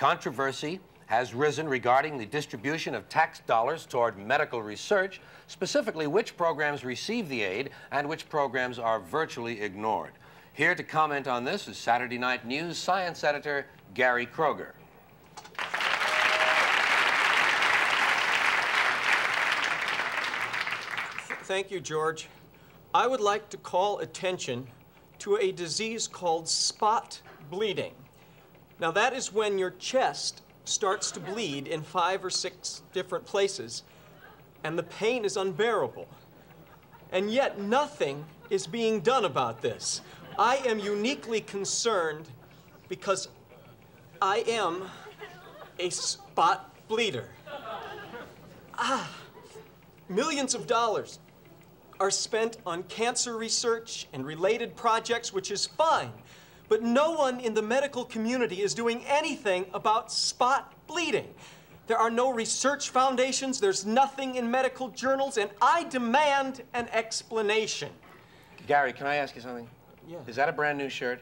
Controversy has risen regarding the distribution of tax dollars toward medical research, specifically which programs receive the aid and which programs are virtually ignored. Here to comment on this is Saturday Night News science editor Gary Kroeger. Thank you, George. I would like to call attention to a disease called spot bleeding. Now, that is when your chest starts to bleed in five or six different places, and the pain is unbearable. And yet, nothing is being done about this. I am uniquely concerned because I am a spot bleeder. Ah, millions of dollars are spent on cancer research and related projects, which is fine. But no one in the medical community is doing anything about spot bleeding. There are no research foundations, there's nothing in medical journals, and I demand an explanation. Gary, can I ask you something? Yeah. Is that a brand new shirt?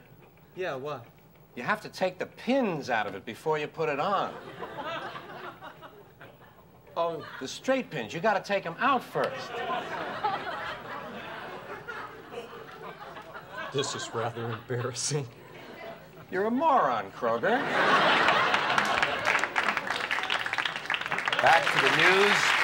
Yeah, what? You have to take the pins out of it before you put it on. Oh, The straight pins, you got to take them out first. This is rather embarrassing. You're a moron, Kroeger. Back to the news.